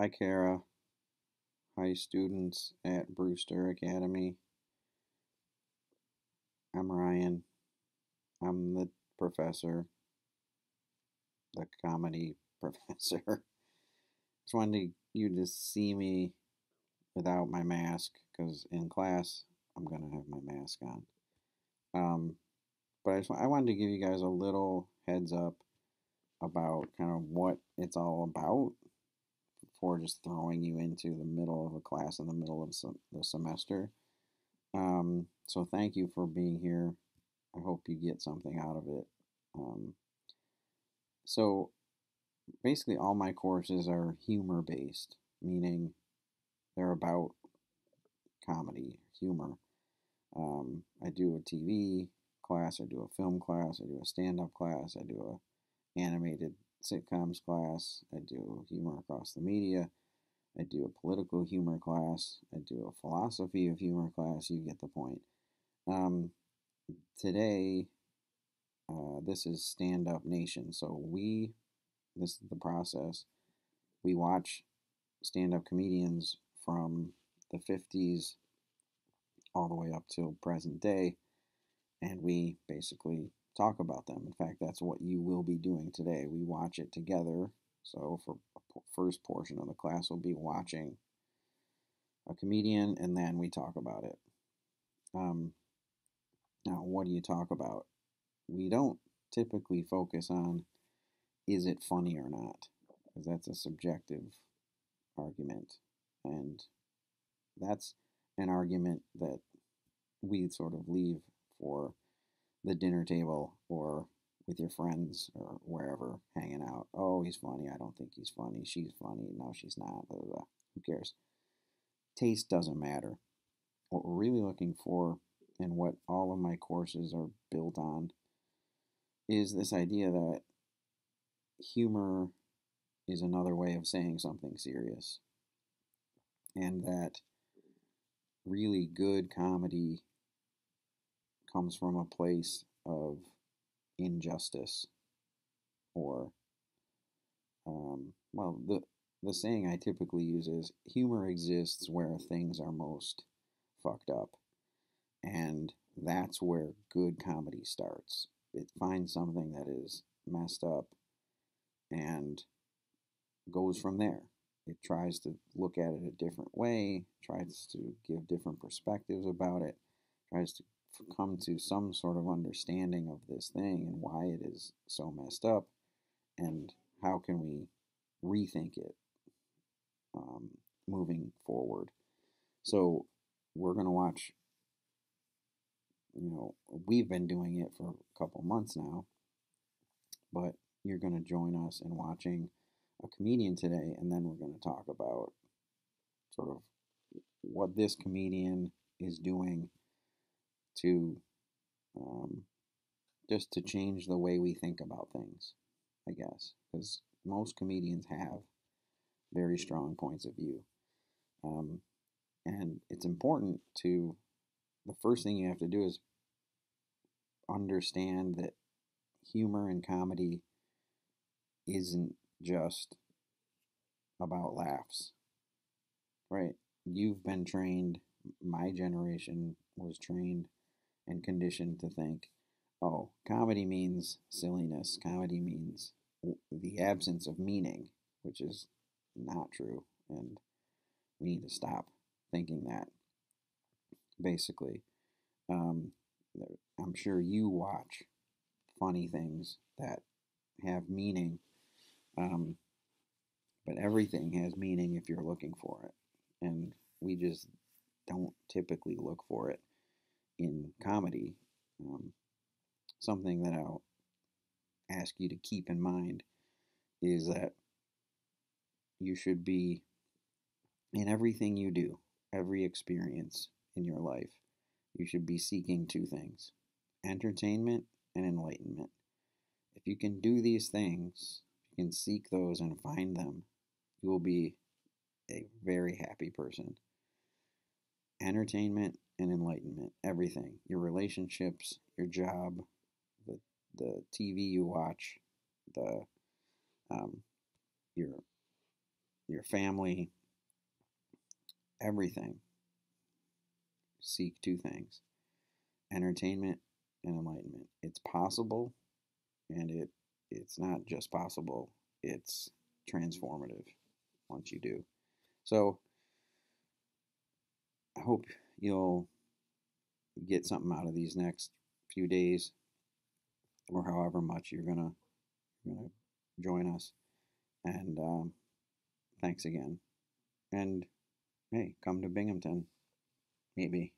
Hi, Kara. Hi, students at Brewster Academy. I'm Ryan. I'm the professor, the comedy professor. Just wanted you to see me without my mask because in class I'm going to have my mask on. Um, but I, just, I wanted to give you guys a little heads up about kind of what it's all about before just throwing you into the middle of a class in the middle of the semester. Um, so thank you for being here. I hope you get something out of it. Um, so basically, all my courses are humor based, meaning they're about comedy, humor. Um, I do a TV class, I do a film class, I do a stand up class, I do a animated sitcoms class, I do humor across the media, I do a political humor class, I do a philosophy of humor class, you get the point. Um, today, uh, this is Stand Up Nation. So we, this is the process. We watch stand up comedians from the 50s all the way up till present day, and we basically talk about them. In fact, that's what you will be doing today. We watch it together. So for first portion of the class, we'll be watching a comedian, and then we talk about it. Um, now, what do you talk about? We don't typically focus on is it funny or not, because that's a subjective argument. And that's an argument that we sort of leave for the dinner table or with your friends or wherever hanging out. Oh, he's funny. I don't think he's funny. She's funny. No, she's not. Blah, blah, blah. Who cares? Taste doesn't matter. What we're really looking for and what all of my courses are built on is this idea that humor is another way of saying something serious. And that really good comedy comes from a place of injustice or um, well the the saying I typically use is humor exists where things are most fucked up and that's where good comedy starts. It finds something that is messed up and goes from there. It tries to look at it a different way tries to give different perspectives about it tries to come to some sort of understanding of this thing and why it is so messed up and how can we rethink it um, moving forward. So we're going to watch you know we've been doing it for a couple months now but you're going to join us in watching a comedian today and then we're going to talk about sort of what this comedian is doing to um, just to change the way we think about things, I guess, because most comedians have very strong points of view. Um, and it's important to, the first thing you have to do is understand that humor and comedy isn't just about laughs, right? You've been trained, my generation was trained and conditioned to think, oh, comedy means silliness, comedy means the absence of meaning, which is not true. And we need to stop thinking that, basically. Um, I'm sure you watch funny things that have meaning, um, but everything has meaning if you're looking for it. And we just don't typically look for it in comedy, um, something that I'll ask you to keep in mind is that you should be in everything you do, every experience in your life, you should be seeking two things entertainment and enlightenment. If you can do these things, you can seek those and find them, you will be a very happy person. Entertainment and enlightenment, everything. Your relationships, your job, the the TV you watch, the um, your your family, everything. Seek two things entertainment and enlightenment. It's possible, and it it's not just possible, it's transformative once you do. So I hope you'll get something out of these next few days or however much you're gonna gonna join us. And um, thanks again. And hey, come to Binghamton, maybe.